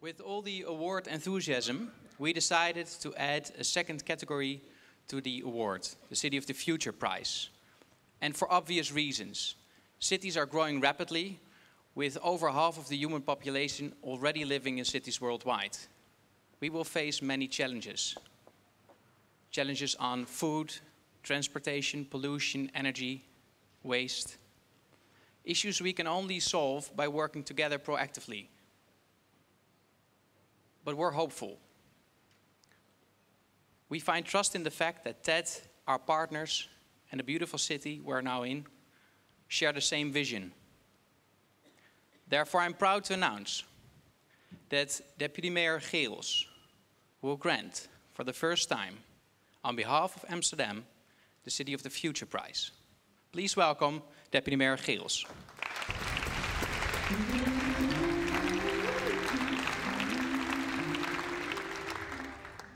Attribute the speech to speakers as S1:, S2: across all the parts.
S1: With all the award enthusiasm, we decided to add a second category to the award, the City of the Future Prize. And for obvious reasons. Cities are growing rapidly, with over half of the human population already living in cities worldwide. We will face many challenges. Challenges on food, transportation, pollution, energy, waste. Issues we can only solve by working together proactively. But we're hopeful. We find trust in the fact that TED, our partners, and the beautiful city we're now in share the same vision. Therefore, I'm proud to announce that Deputy Mayor Gehrels will grant, for the first time, on behalf of Amsterdam, the City of the Future Prize. Please welcome Deputy Mayor Gehrels.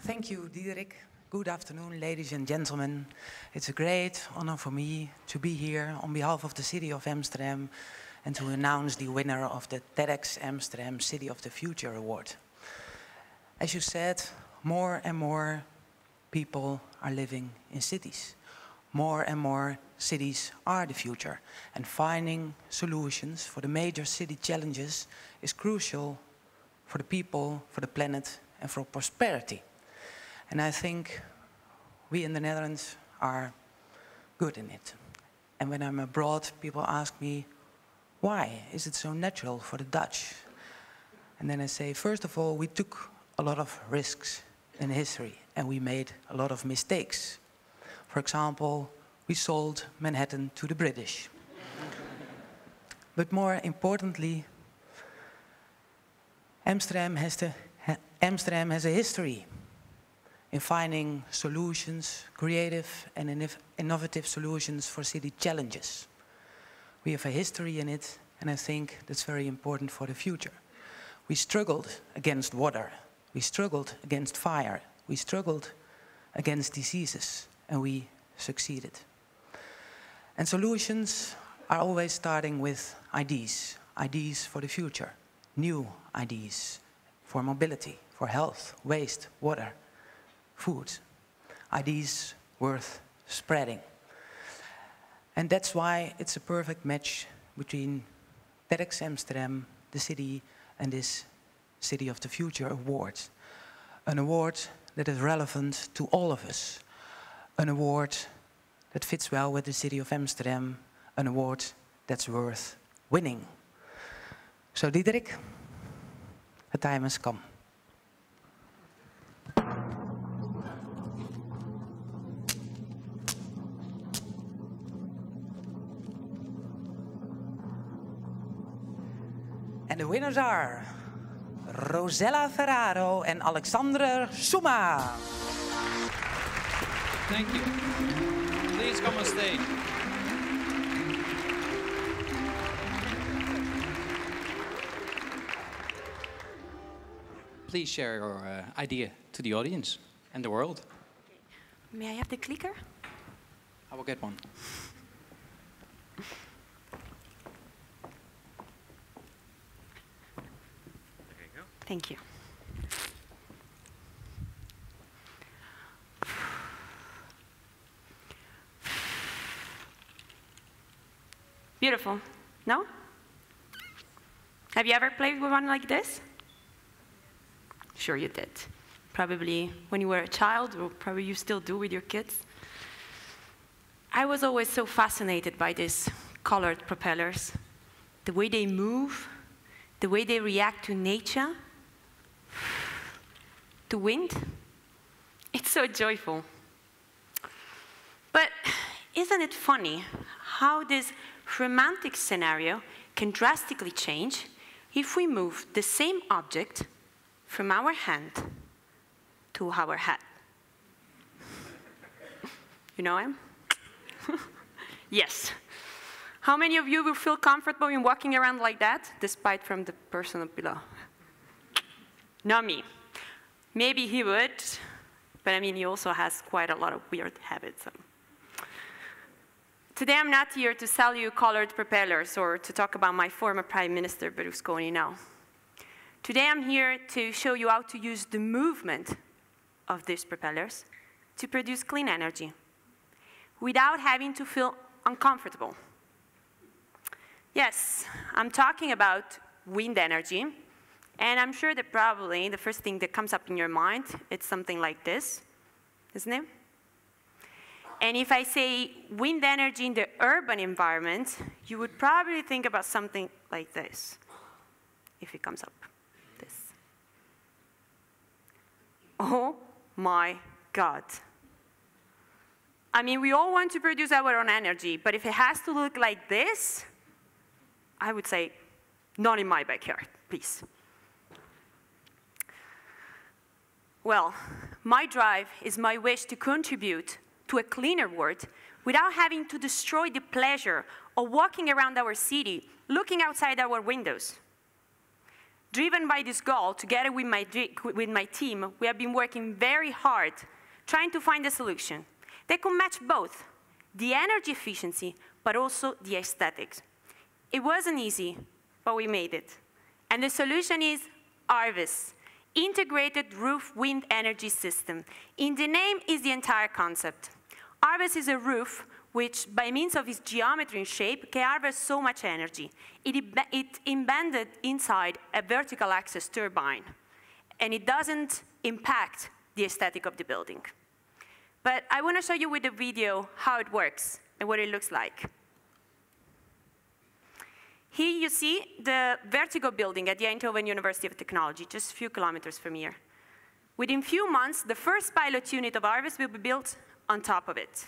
S2: Thank you, Diederik. Good afternoon, ladies and gentlemen. It's a great honor for me to be here on behalf of the City of Amsterdam and to announce the winner of the TEDx Amsterdam City of the Future Award. As you said, more and more people are living in cities. More and more cities are the future. And finding solutions for the major city challenges is crucial for the people, for the planet, and for prosperity. And I think we in the Netherlands are good in it. And when I'm abroad, people ask me, why is it so natural for the Dutch? And then I say, first of all, we took a lot of risks in history and we made a lot of mistakes. For example, we sold Manhattan to the British. but more importantly, Amsterdam has, the, Amsterdam has a history in finding solutions, creative and innovative solutions for city challenges. We have a history in it, and I think that's very important for the future. We struggled against water, we struggled against fire, we struggled against diseases, and we succeeded. And solutions are always starting with ideas, ideas for the future, new ideas for mobility, for health, waste, water, food. Ideas worth spreading. And that's why it's a perfect match between TEDx Amsterdam, the city, and this City of the Future award. An award that is relevant to all of us. An award that fits well with the City of Amsterdam. An award that's worth winning. So Diederik, the time has come. And the winners are Rosella Ferraro and Alexandre Suma.
S1: Thank you. Please come on stage. Please share your uh, idea to the audience and the world.
S3: May I have the clicker?
S1: I will get one.
S3: Thank you. Beautiful. No? Have you ever played with one like this? Sure you did. Probably when you were a child, or probably you still do with your kids. I was always so fascinated by these colored propellers. The way they move, the way they react to nature, to wind. It's so joyful. But isn't it funny how this romantic scenario can drastically change if we move the same object from our hand to our head? You know him? yes. How many of you will feel comfortable in walking around like that, despite from the person below? Not me. Maybe he would, but I mean, he also has quite a lot of weird habits. So. Today I'm not here to sell you colored propellers or to talk about my former Prime Minister Berlusconi, now. Today I'm here to show you how to use the movement of these propellers to produce clean energy without having to feel uncomfortable. Yes, I'm talking about wind energy, and I'm sure that probably the first thing that comes up in your mind, it's something like this, isn't it? And if I say wind energy in the urban environment, you would probably think about something like this, if it comes up, this. Oh my God. I mean, we all want to produce our own energy, but if it has to look like this, I would say, not in my backyard, please. Well, my drive is my wish to contribute to a cleaner world without having to destroy the pleasure of walking around our city, looking outside our windows. Driven by this goal, together with my, with my team, we have been working very hard trying to find a solution that could match both the energy efficiency but also the aesthetics. It wasn't easy, but we made it. And the solution is IRWES, Integrated Roof Wind Energy System. In the name is the entire concept. IRWES is a roof which, by means of its geometry and shape, can harvest so much energy. It, it embedded inside a vertical axis turbine, and it doesn't impact the aesthetic of the building. But I want to show you with a video how it works and what it looks like. Here you see the Vertigo building at the Eindhoven University of Technology, just a few kilometers from here. Within a few months, the first pilot unit of IRWES will be built on top of it.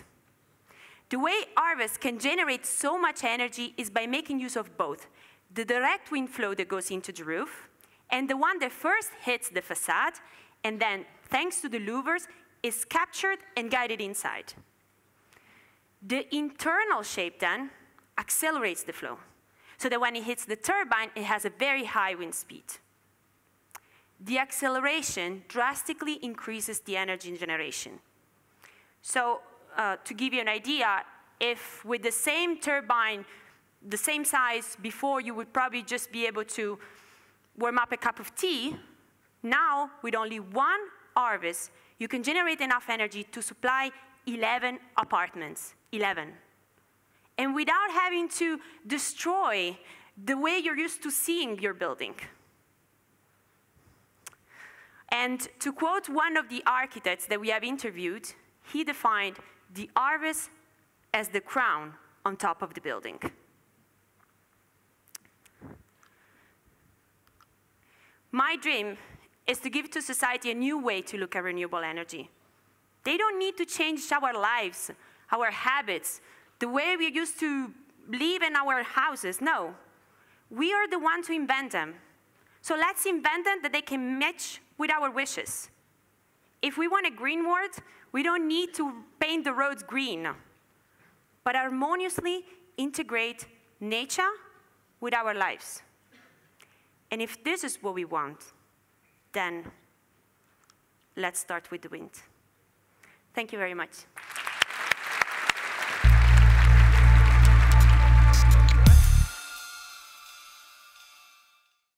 S3: The way IRWES can generate so much energy is by making use of both the direct wind flow that goes into the roof and the one that first hits the facade and then, thanks to the louvers, is captured and guided inside. The internal shape then accelerates the flow so that when it hits the turbine, it has a very high wind speed. The acceleration drastically increases the energy generation. So uh, to give you an idea, if with the same turbine, the same size before, you would probably just be able to warm up a cup of tea, now with only one IRWES, you can generate enough energy to supply 11 apartments, 11. And without having to destroy the way you're used to seeing your building. And to quote one of the architects that we have interviewed, he defined the IRWES as the crown on top of the building. My dream is to give to society a new way to look at renewable energy. They don't need to change our lives, our habits, the way we used to live in our houses. No. We are the ones who invent them. So let's invent them that they can match with our wishes. If we want a green world, we don't need to paint the roads green, but harmoniously integrate nature with our lives. And if this is what we want, then let's start with the wind. Thank you very much.